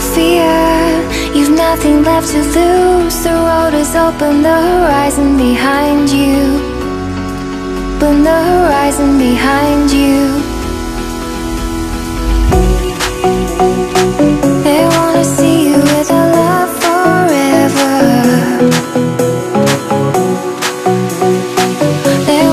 fear, you've nothing left to lose. The road is open, the horizon behind you. But the horizon behind you. They wanna see you with a love forever. They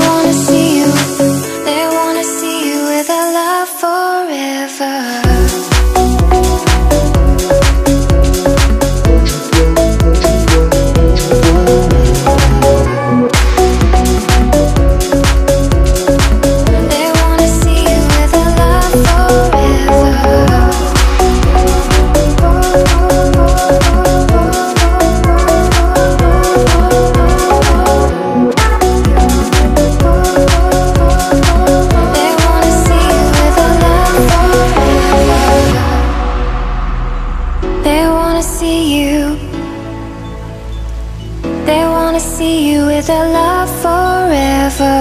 wanna see you. They wanna see you with a love forever.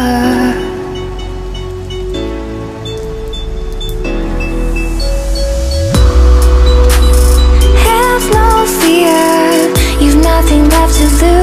Have no fear, you've nothing left to lose.